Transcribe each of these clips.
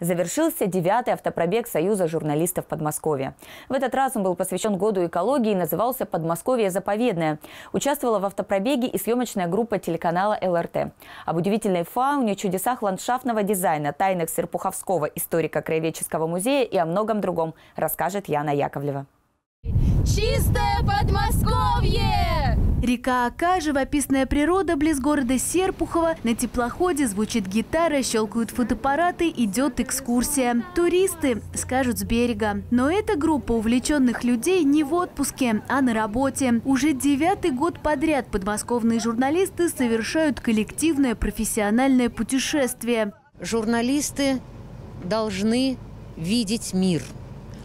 Завершился девятый автопробег Союза журналистов Подмосковья. В этот раз он был посвящен году экологии и назывался «Подмосковье заповедное». Участвовала в автопробеге и съемочная группа телеканала ЛРТ. Об удивительной фауне, чудесах ландшафтного дизайна, тайнах Серпуховского историко-краеведческого музея и о многом другом расскажет Яна Яковлева. Чистое Подмосковье! Река Ака, живописная природа близ города Серпухова. На теплоходе звучит гитара, щелкают фотоаппараты, идет экскурсия. Туристы скажут с берега. Но эта группа увлеченных людей не в отпуске, а на работе. Уже девятый год подряд подмосковные журналисты совершают коллективное профессиональное путешествие. Журналисты должны видеть мир.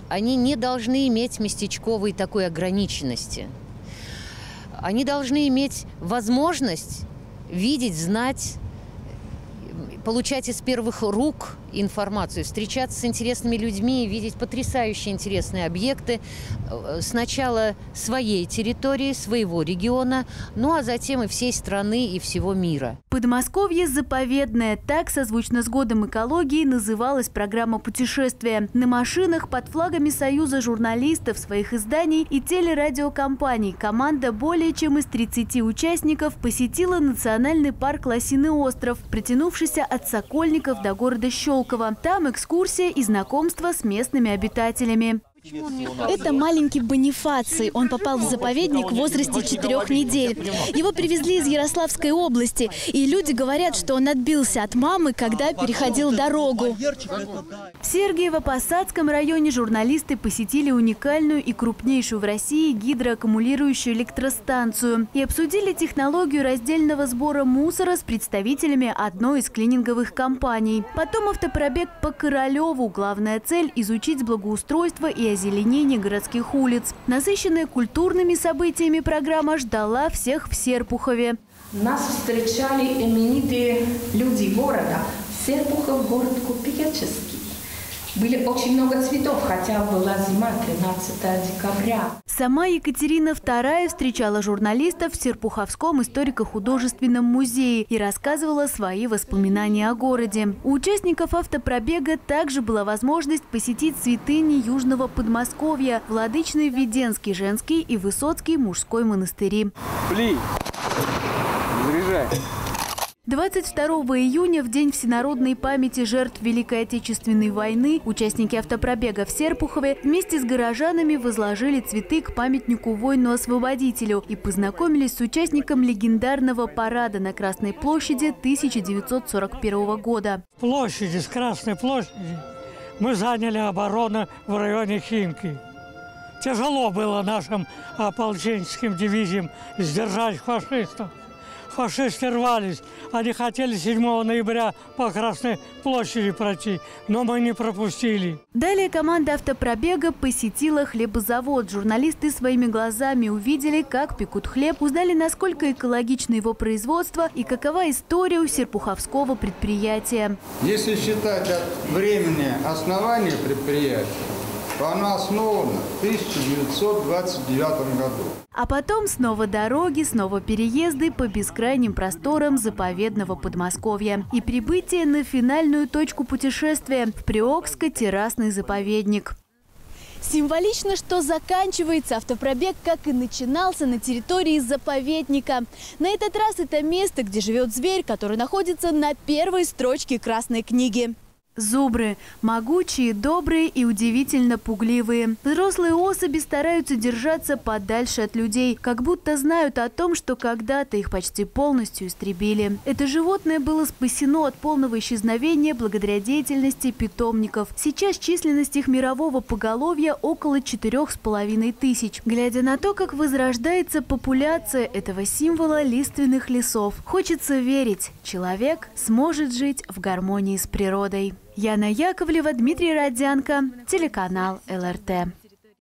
Они не должны иметь местечковой такой ограниченности – они должны иметь возможность видеть, знать, получать из первых рук информацию, встречаться с интересными людьми, видеть потрясающие интересные объекты э, сначала своей территории, своего региона, ну а затем и всей страны и всего мира. Подмосковье заповедное. Так созвучно с годом экологии называлась программа путешествия. На машинах под флагами Союза журналистов, своих изданий и телерадиокомпаний команда более чем из 30 участников посетила национальный парк Лосиный остров, притянувшийся от Сокольников до города Щелк Щелково. Там экскурсия и знакомство с местными обитателями. Это маленький Бонифаций. Он попал в заповедник в возрасте четырех недель. Его привезли из Ярославской области. И люди говорят, что он отбился от мамы, когда переходил дорогу. В Сергиево-Посадском районе журналисты посетили уникальную и крупнейшую в России гидроаккумулирующую электростанцию и обсудили технологию раздельного сбора мусора с представителями одной из клининговых компаний. Потом автопробег по Королеву. Главная цель – изучить благоустройство и озеленение городских улиц. Насыщенная культурными событиями программа ждала всех в Серпухове. Нас встречали именитые люди города. Серпухов – город купеческий. Были очень много цветов, хотя была зима, 13 декабря. Сама Екатерина II встречала журналистов в Серпуховском историко-художественном музее и рассказывала свои воспоминания о городе. У участников автопробега также была возможность посетить святыни Южного Подмосковья, Владычный Введенский женский и Высоцкий мужской монастыри. Пли! Заряжай! 22 июня, в День всенародной памяти жертв Великой Отечественной войны, участники автопробега в Серпухове вместе с горожанами возложили цветы к памятнику воину-освободителю и познакомились с участником легендарного парада на Красной площади 1941 года. Площади, с Красной площади мы заняли оборону в районе Химки. Тяжело было нашим ополченческим дивизиям сдержать фашистов фашисты рвались. Они хотели 7 ноября по Красной площади пройти, но мы не пропустили. Далее команда автопробега посетила хлебозавод. Журналисты своими глазами увидели, как пекут хлеб, узнали, насколько экологично его производство и какова история у серпуховского предприятия. Если считать от времени основания предприятия, она основана в 1929 году. А потом снова дороги, снова переезды по бескрайним просторам заповедного Подмосковья и прибытие на финальную точку путешествия в Приокско-террасный заповедник. Символично, что заканчивается автопробег, как и начинался на территории заповедника. На этот раз это место, где живет зверь, который находится на первой строчке Красной книги. Зубры – могучие, добрые и удивительно пугливые. Взрослые особи стараются держаться подальше от людей, как будто знают о том, что когда-то их почти полностью истребили. Это животное было спасено от полного исчезновения благодаря деятельности питомников. Сейчас численность их мирового поголовья около четырех с половиной тысяч. Глядя на то, как возрождается популяция этого символа лиственных лесов, хочется верить, человек сможет жить в гармонии с природой. Яна Яковлева, Дмитрий Родянко, телеканал ЛРТ.